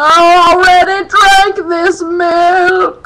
I already drank this milk.